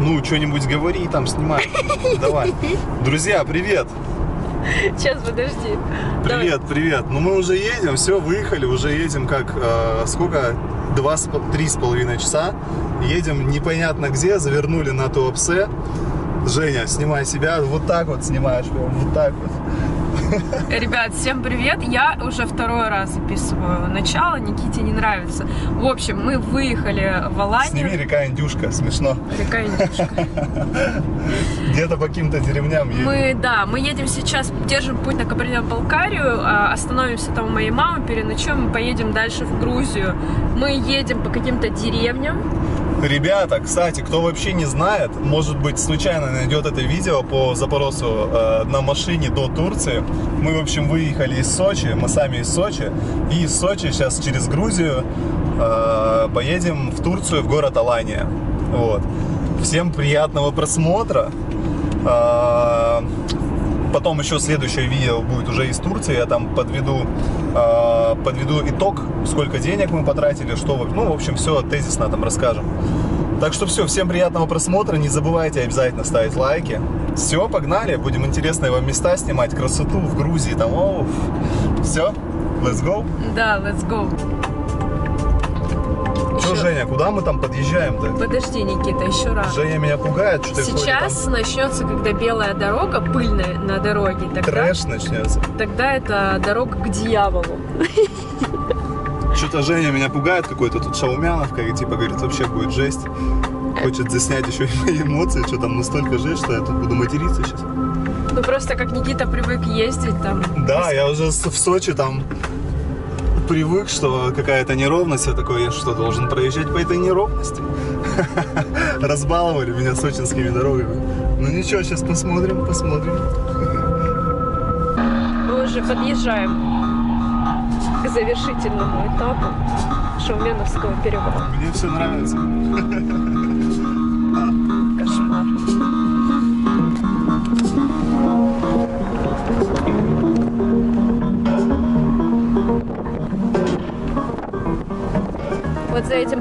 Ну, что-нибудь говори, там, снимай. Давай. Друзья, привет. Сейчас, подожди. Привет, привет. Ну, мы уже едем, все, выехали, уже едем как, э, сколько? Два, три с половиной часа. Едем непонятно где, завернули на Туапсе. Женя, снимай себя, вот так вот снимаешь, прям вот так вот. Ребят, всем привет. Я уже второй раз записываю начало. Никите не нравится. В общем, мы выехали в Аланию. Сними река Индюшка, смешно. Река Индюшка. Где-то по каким-то деревням едем. Мы, да, мы едем сейчас, держим путь на Кабардино-Балкарию, а, остановимся там у моей мамы, переночуем и поедем дальше в Грузию. Мы едем по каким-то деревням. Ребята, кстати, кто вообще не знает, может быть, случайно найдет это видео по запросу э, на машине до Турции. Мы, в общем, выехали из Сочи, мы сами из Сочи, и из Сочи сейчас через Грузию э, поедем в Турцию, в город Алания. Вот. Всем приятного просмотра. Э, Потом еще следующее видео будет уже из Турции. Я там подведу, э, подведу итог, сколько денег мы потратили, что, ну, в общем, все тезисно там расскажем. Так что все, всем приятного просмотра. Не забывайте обязательно ставить лайки. Все, погнали. Будем интересные вам места снимать, красоту в Грузии. Там, оу. Все, let's go. Да, let's go. Еще- Женя, куда мы там подъезжаем-то? Подожди, Никита, еще раз. Женя меня пугает, что Сейчас начнется, когда белая дорога, пыльная на дороге, тогда, трэш начнется. тогда это дорога к дьяволу. Что-то Женя меня пугает какой-то тут Шаумяновка, и типа говорит, вообще будет жесть. Хочет заснять еще и мои эмоции, что там настолько жесть, что я тут буду материться сейчас. Ну просто как Никита привык ездить там. Да, я уже в Сочи там привык, что какая-то неровность, я такой, я что, должен проезжать по этой неровности? Разбаловали меня сочинскими дорогами. Ну ничего, сейчас посмотрим, посмотрим. Мы уже подъезжаем к завершительному этапу Шауменовского перевала. Мне все нравится.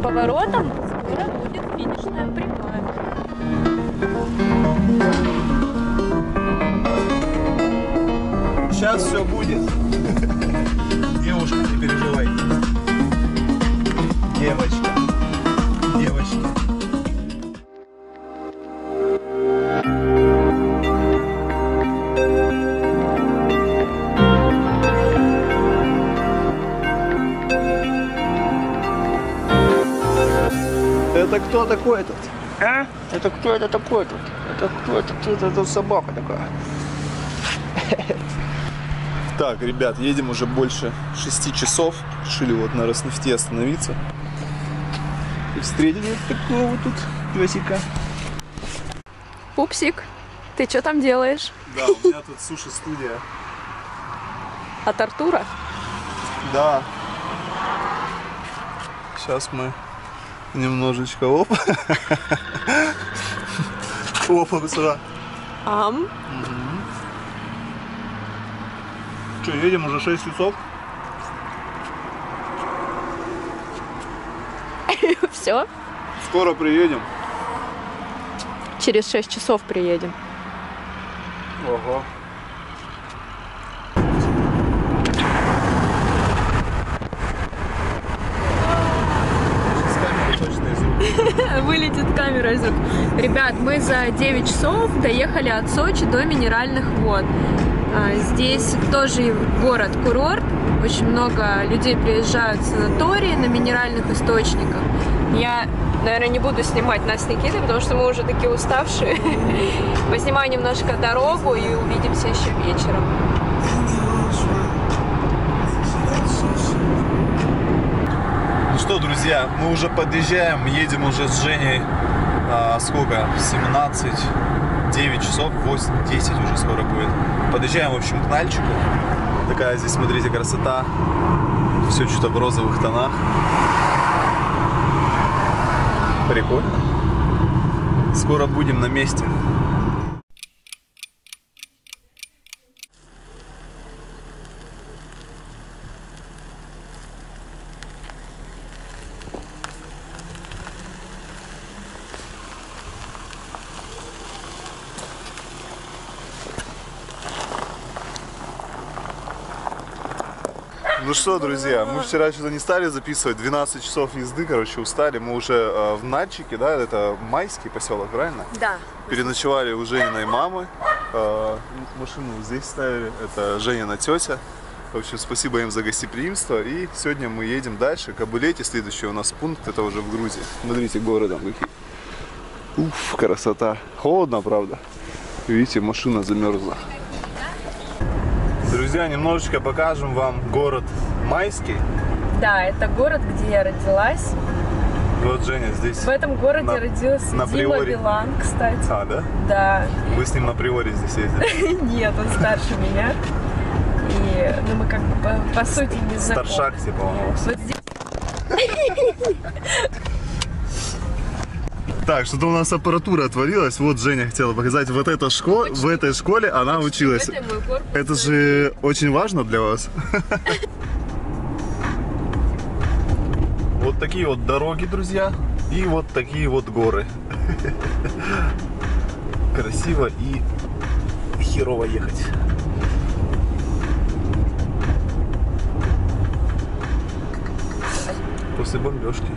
поворотом скоро будет финишная прямая. Сейчас все будет. Такой этот? А? Это кто это такой тут? Это кто это? Кто это, это собака такая? Так, ребят, едем уже больше 6 часов. Решили вот на Роснефти остановиться. И встретили вот такого тут песика. Пупсик, ты что там делаешь? Да, у меня тут суши-студия. От Артура? Да. Сейчас мы немножечко оп. Опа, сюда. Ам. Что, едем уже 6 часов? Все, Скоро приедем. через 6 часов приедем. Ого. Вылетит камера из рук. Ребят, мы за 9 часов доехали от Сочи до Минеральных вод. А, Здесь тоже город-курорт. Очень много людей приезжают в санатории на минеральных источниках. Я, наверное, не буду снимать нас с Никитой, потому что мы уже такие уставшие. Поснимаю немножко дорогу и увидимся еще вечером. Что, друзья, мы уже подъезжаем, едем уже с Женей, а, сколько, 17, 9 часов, 8, 10 уже скоро будет. Подъезжаем, в общем, к Нальчику. Такая здесь, смотрите, красота. Все что-то в розовых тонах. Прикольно. Скоро будем на месте. Ну что, друзья, мы вчера что-то не стали записывать, 12 часов езды, короче, устали. Мы уже э, в Нальчике, да, это майский поселок, правильно? Да. Переночевали у Жениной мамы, э, машину здесь ставили, это Женина тетя. В общем, спасибо им за гостеприимство. И сегодня мы едем дальше, к Абулете. Следующий у нас пункт, это уже в Грузии. Смотрите, городом какие. Уф, красота. Холодно, правда. Видите, машина замерзла. Друзья, немножечко покажем вам город Майский. Да, это город, где я родилась. Вот Женя здесь. В этом городе На- родился на Дима Приоре. Билан, кстати. А, да? Да. Вы с ним на приоре здесь ездили. Нет, он старше меня. И ну, мы как бы по, по сути не знакомы. Старшак, типа, он у вас. Вот здесь Так, что-то у нас аппаратура отвалилась. Вот Женя хотела показать. Вот эта школа, в этой школе она училась. это мой корпус. Это же очень важно для вас. Вот такие вот дороги, друзья. И вот такие вот горы. Красиво и херово ехать. После бомбежки.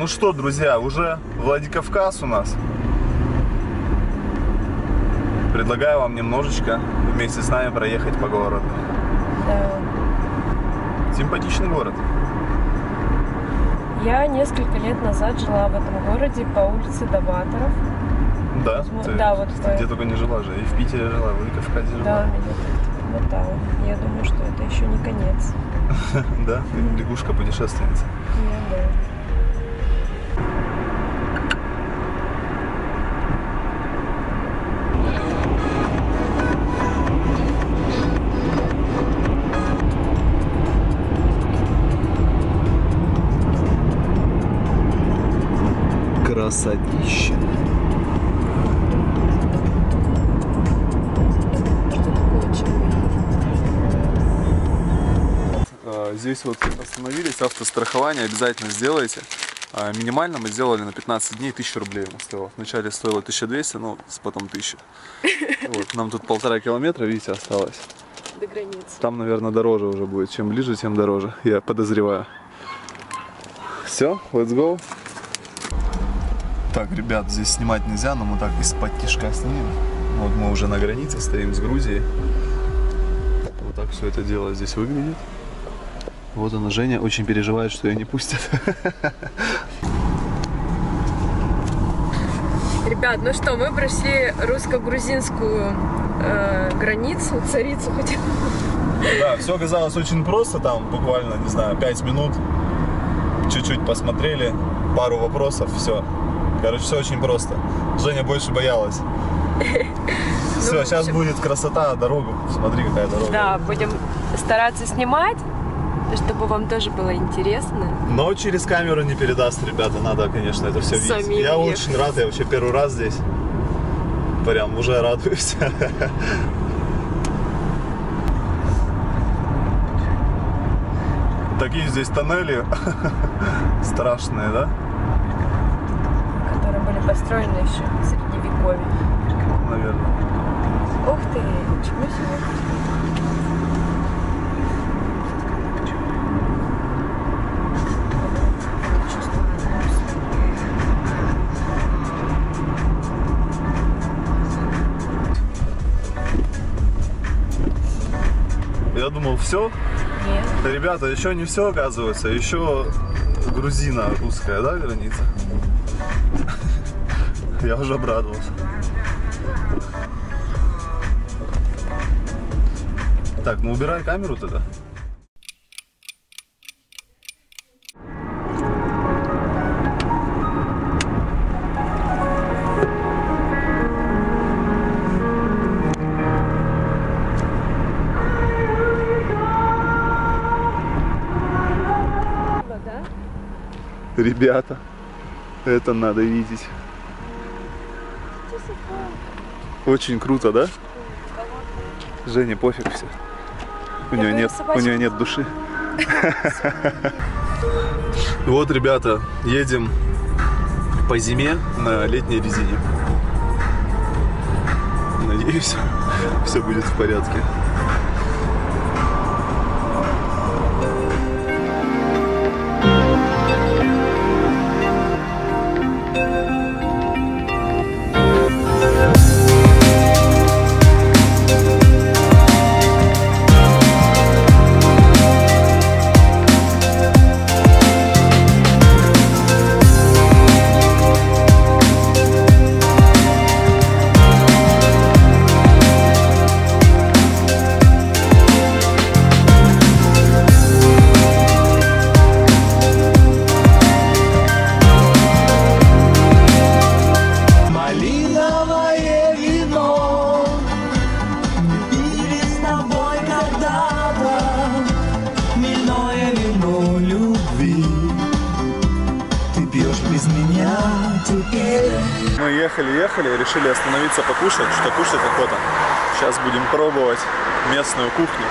Ну что, друзья, уже Владикавказ у нас. Предлагаю вам немножечко вместе с нами проехать по городу. Да. Симпатичный город. Я несколько лет назад жила в этом городе по улице Доваторов. Да, Возможно, ты, да, вот ты где только не жила же. И в Питере жила, и в Владикавказе Да, жила. меня как-то хватало. Я думаю, что это еще не конец. Да, лягушка-путешественница. Я, да. Чем А, Здесь вот остановились, автострахование обязательно сделайте. А, Минимально мы сделали на 15 дней 1000 рублей ему стоило. Вначале стоило 1200, ну, с- потом 1000. Вот, нам тут полтора километра, видите, осталось. до границы? Там, наверное, дороже уже будет. Чем ближе, тем дороже, я подозреваю. Все, let's go. Так, ребят, здесь снимать нельзя, но мы так из-под тишка снимем. Вот мы уже на границе стоим с Грузией. Вот так все это дело здесь выглядит. Вот она, Женя, очень переживает, что ее не пустят. Ребят, ну что, мы прошли русско-грузинскую э, границу, царицу хотя Да, все оказалось очень просто, там буквально, не знаю, 5 минут. Чуть-чуть посмотрели, пару вопросов, все. Короче, все очень просто. Женя больше боялась. Все, сейчас будет красота, дорога. Смотри, какая дорога. Да, будем стараться снимать, чтобы вам тоже было интересно. Но через камеру не передаст, ребята. Надо, конечно, это все видеть. Самим Я ехать. очень рад, я вообще первый раз здесь. Прям уже радуюсь. Такие здесь тоннели страшные, да? Построены еще в средневековье. Наверное. Ух ты, ничего себе. Я думал, все. Нет. Ребята, еще не все оказывается. Еще грузина русская, да, граница? Я уже обрадовался. Так, ну убирай камеру тогда. Да? Ребята, это надо видеть. Очень круто, да? Жене пофиг все. У нее нет, у нее нет души. Вот, ребята, едем по зиме на летней резине. Надеюсь, все будет в порядке. Ты пьешь без меня теперь Мы ехали, ехали, решили остановиться покушать, что кушать охота. Сейчас будем пробовать местную кухню.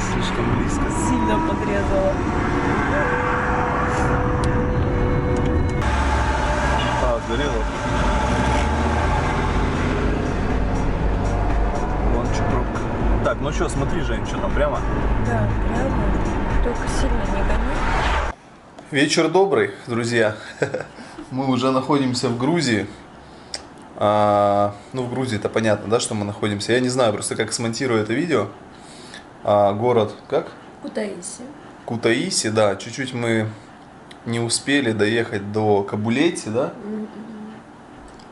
Слишком близко. сильно подрезала. А, сгорело. Вон пробка. Так, ну что, смотри, Жень, что там прямо? Да, прямо. Только сильно не гони. Вечер добрый, друзья. Мы уже находимся в Грузии. А, ну, в Грузии это понятно, да, что мы находимся. Я не знаю просто, как смонтирую это видео. А, город, как? Кутаиси. Кутаиси, да. Чуть-чуть мы не успели доехать до Кабулети, да?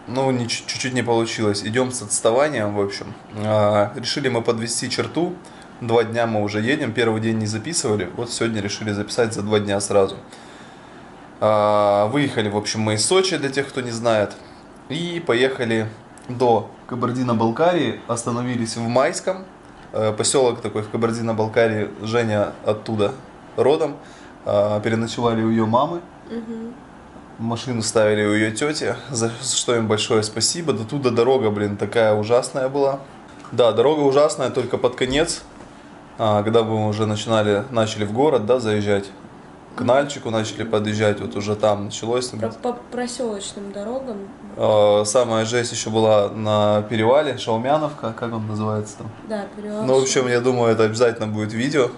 Ну, не, чуть-чуть не получилось. Идем с отставанием, в общем. А, решили мы подвести черту. Два дня мы уже едем. Первый день не записывали. Вот сегодня решили записать за два дня сразу. А, выехали, в общем, мы из Сочи, для тех, кто не знает. И поехали до Кабардино-Балкарии. Остановились в Майском. Э, Поселок такой в Кабардино-Балкарии. Женя оттуда родом. А, Переночевали у ее мамы. Машину ставили у ее тети, за что им большое спасибо. До туда дорога, блин, такая ужасная была. Да, дорога ужасная только под конец, а, когда мы уже начинали, начали в город, да, заезжать. К Нальчику начали подъезжать, вот уже там началось. Про- по проселочным дорогам. А, Самая жесть еще была на перевале, Шаумяновка, как он называется там. Да, перевал. Ну, в общем, я думаю, это обязательно будет видео.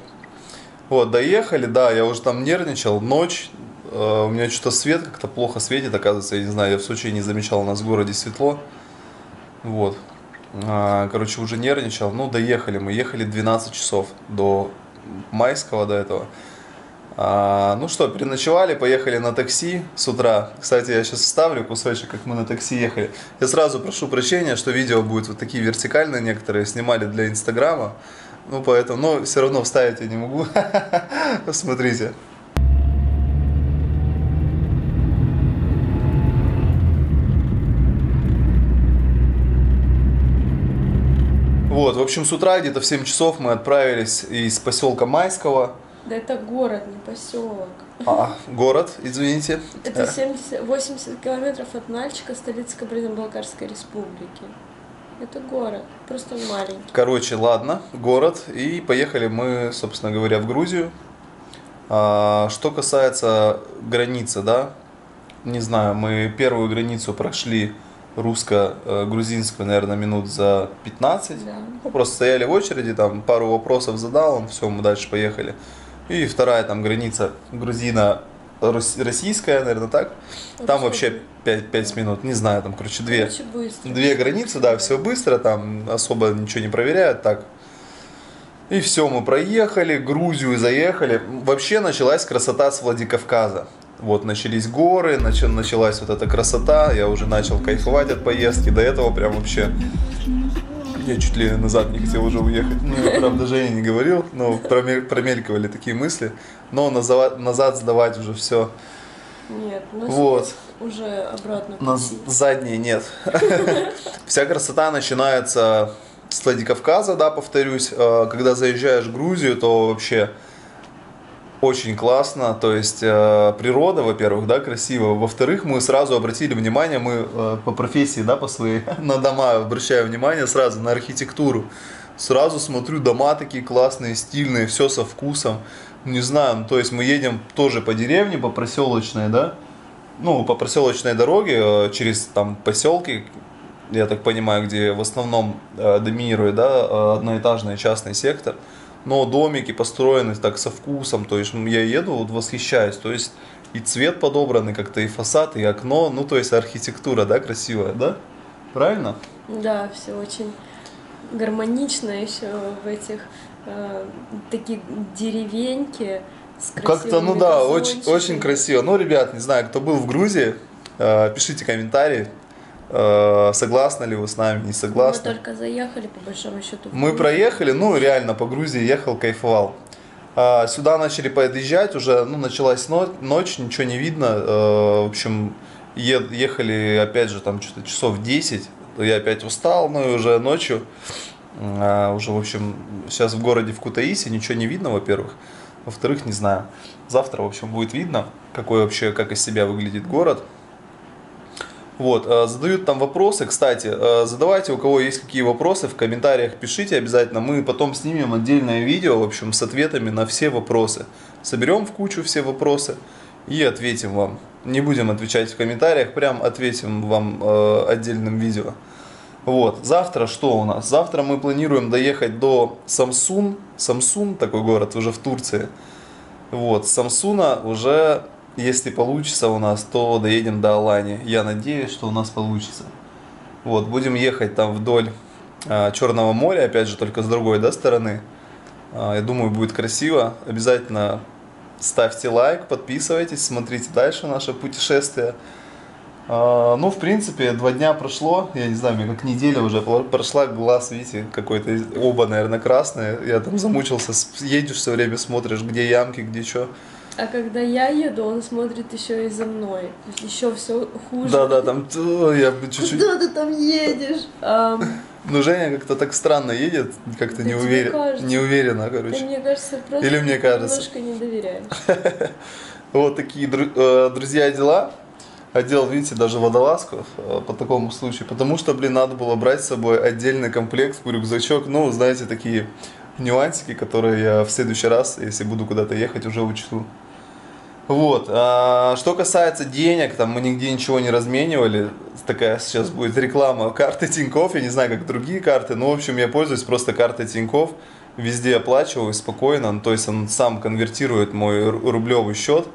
Вот, доехали, да, я уже там нервничал, ночь, э, у меня что-то свет как-то плохо светит, оказывается, я не знаю, я в Сочи не замечал, у нас в городе светло. Вот. А, Короче, уже нервничал. Ну, доехали мы, ехали 12 часов до Майского, до этого. А, ну что, переночевали, поехали на такси с утра. Кстати, я сейчас вставлю кусочек, как мы на такси ехали. Я сразу прошу прощения, что видео будет вот такие вертикальные некоторые, снимали для Инстаграма. Ну, поэтому, но все равно вставить я не могу. Смотрите. Вот, в общем, с утра где-то в 7 часов мы отправились из поселка Майского. Да это город, не поселок. А, город, извините. Это Э, 70, 80 километров от Нальчика, столицы Кабардино-Балкарской республики. Это город, просто маленький. Короче, ладно, город. И поехали мы, собственно говоря, в Грузию. А, что касается границы, да, не знаю, мы первую границу прошли русско-грузинскую, наверное, минут за 15. Да. Ну, просто стояли в очереди, там пару вопросов задал, он, все, мы дальше поехали. И вторая там граница грузино-российская, наверное, так. Там вообще 5, 5 минут, не знаю, там, короче, две. Короче, быстро. Две границы, да, все быстро, там особо ничего не проверяют, так. И все, мы проехали, Грузию заехали. Вообще началась красота с Владикавказа. Вот, начались горы, нач- началась вот эта красота, я уже начал кайфовать от поездки, до этого прям вообще... Я чуть ли назад не хотел уже уехать. Ну, я, правда, Женя не говорил, но промель- промелькивали такие мысли. Но назад сдавать уже все Нет, у нас Вот. уже обратно На задние нет. Вся красота начинается с Владикавказа, да, повторюсь. Э, Когда заезжаешь в Грузию, то вообще очень классно. То есть э, природа, во-первых, да, красиво. Во-вторых, мы сразу обратили внимание, мы э, по профессии, да, по своей, на дома обращаю внимание сразу, на архитектуру. Сразу смотрю, дома такие классные, стильные, все со вкусом. Не знаю, ну, то есть мы едем тоже по деревне, по проселочной, да, ну, по проселочной дороге, э, через там поселки, я так понимаю, где в основном э, доминирует, да, э, одноэтажный частный сектор. Но домики построены так со вкусом, то есть м, я еду, вот восхищаюсь, то есть и цвет подобранный как-то, и фасад, и окно, ну, то есть архитектура, да, красивая, да? Правильно? Да, все очень гармонично еще в этих э, такие деревеньки Как-то, ну да, очень, очень красиво. Ну, ребят, не знаю, кто был в Грузии, э, пишите комментарии, согласны ли вы с нами, не Мы согласны. только заехали, по большому счету. Мы проехали, ну реально по Грузии ехал, кайфовал. А, сюда начали подъезжать, уже ну, началась но- ночь, ничего не видно. Э, в общем, ехали опять же там что-то часов 10. Я опять устал, ну и уже ночью. а, уже, в общем, сейчас в городе в Кутаиси ничего не видно, во-первых. Во-вторых, не знаю. Завтра, в общем, будет видно, какой вообще, как из себя выглядит город. Вот, э, задают там вопросы, кстати, э, задавайте, у кого есть какие вопросы, в комментариях пишите обязательно, мы потом снимем отдельное видео, в общем, с ответами на все вопросы. Соберем в кучу все вопросы и ответим вам. Не будем отвечать в комментариях, прям ответим вам э, отдельным видео. Вот, завтра что у нас? Завтра мы планируем доехать до Самсун, Самсун, такой город уже в Турции. Вот, Самсуна уже, если получится у нас, то доедем до Алани. Я надеюсь, что у нас получится. Вот, будем ехать там вдоль а, Черного моря, опять же, только с другой, да, стороны. А, я думаю, будет красиво. Обязательно ставьте лайк, подписывайтесь, смотрите дальше наше путешествие. А, ну, в принципе, два дня прошло, я не знаю, мне как неделя уже прошла, глаз, видите, какой-то, оба, наверное, красные. Я там замучился, едешь все время, смотришь, где ямки, где что. А когда я еду, он смотрит еще и за мной. То есть еще все хуже. Да-да, там я бы чуть-чуть... Куда ты там едешь? Ам, Ну, Женя как-то так странно едет, как-то не, кажется. не уверенно, ты, короче. мне кажется, просто Или мне кажется. немножко не доверяешь. Вот такие, э, друзья, дела. Одел, видите, даже водолазку э, по такому случаю. Потому что, блин, надо было брать с собой отдельный комплект рюкзачок. Ну, знаете, такие нюансики, которые я в следующий раз, если буду куда-то ехать, уже учту. Вот. а что касается денег, там мы нигде ничего не разменивали. Такая сейчас будет реклама карты Тинькофф. Я не знаю, как другие карты. Но, в общем, я пользуюсь просто картой Тинькофф. Везде оплачиваю спокойно. Ну, То есть он сам конвертирует мой ру- рублевый счет.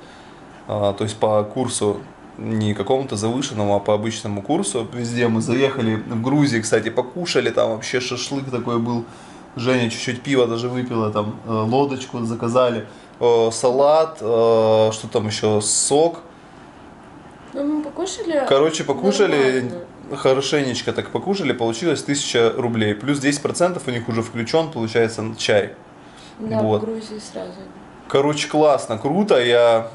А, То есть по курсу не какому-то завышенному, а по обычному курсу. Везде мы заехали. В Грузии, кстати, покушали. Там вообще шашлык такой был. Женя чуть-чуть пива даже выпила, там э, лодочку заказали, э, салат, э, что там еще, сок. Ну, мы покушали. Короче, покушали, нормально. хорошенечко так покушали, получилось 1000 рублей. Плюс 10% у них уже включен, получается, чай. Да, вот. в Грузии сразу. Короче, классно, круто. Я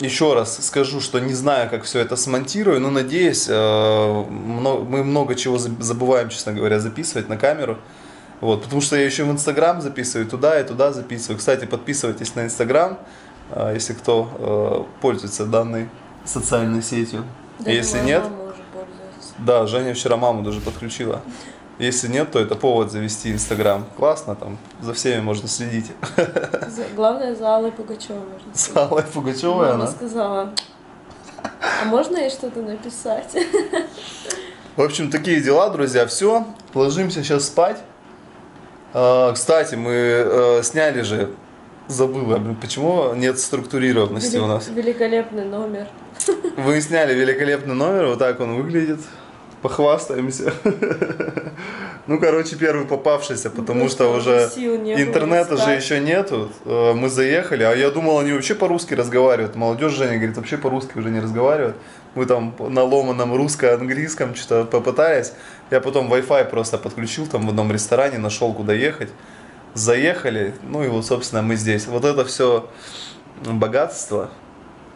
еще раз скажу, что не знаю, как все это смонтирую, но надеюсь, э, мы много чего заб- забываем, честно говоря, записывать на камеру. Вот, потому что я еще в Инстаграм записываю, туда и туда записываю. Кстати, подписывайтесь на Инстаграм, э, если кто э, пользуется данной социальной сетью. Даже если нет, мама уже пользуется. да, Женя вчера маму даже подключила. Если нет, то это повод завести Инстаграм. Классно, там за всеми можно следить. За- Главное, за Аллой Пугачевой можно С сказать. Аллой Пугачевой Мама она. сказала, а можно ей что-то написать? В общем, такие дела, друзья. Все, ложимся сейчас спать. А, Кстати, мы э, сняли же, забыла, почему нет структурированности у нас. Великолепный номер. Вы сняли великолепный номер, вот так он выглядит. Похвастаемся. Ну, короче, первый попавшийся, потому Просто что уже сил не было интернета же еще нету. Э, Мы заехали, а я думал, они вообще по-русски разговаривают. Молодежь Женя говорит, вообще по-русски уже не разговаривают. Мы там на ломаном русско-английском что-то попытались. Я потом Wi-Fi просто подключил там в одном ресторане, нашел куда ехать. Заехали, ну и вот, собственно, мы здесь. Вот это все богатство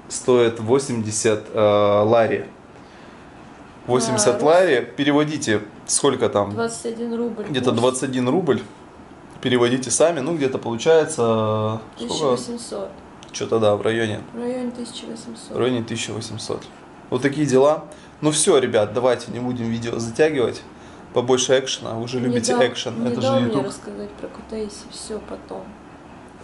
стоит 80 э, лари. 80 А, лари, переводите, сколько там? 21 рубль. Где-то курс. 21 рубль. Переводите сами, ну где-то получается... Сколько? 1800. Что-то да, в районе. В районе 1800. В районе 1800. Вот такие дела. Ну все, ребят, давайте не будем видео затягивать. Побольше экшена. Вы же Не любите дал- экшен. Не Это дал же мне YouTube. рассказать про Кутаиси. Все потом.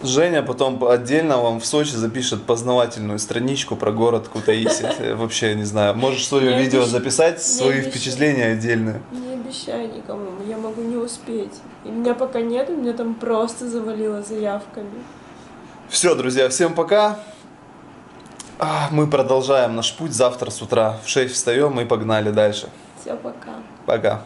Женя потом отдельно вам в Сочи запишет познавательную страничку про город Кутаиси. Э, Вообще, не знаю. Можешь свое Не видео обещ- записать, свои впечатления отдельные. Не обещай никому, я могу не успеть. И меня пока нет, меня там просто завалило заявками. Все, друзья, всем пока. А, Мы продолжаем наш путь завтра с утра. В 6 встаем и погнали дальше. Все, пока. Пока.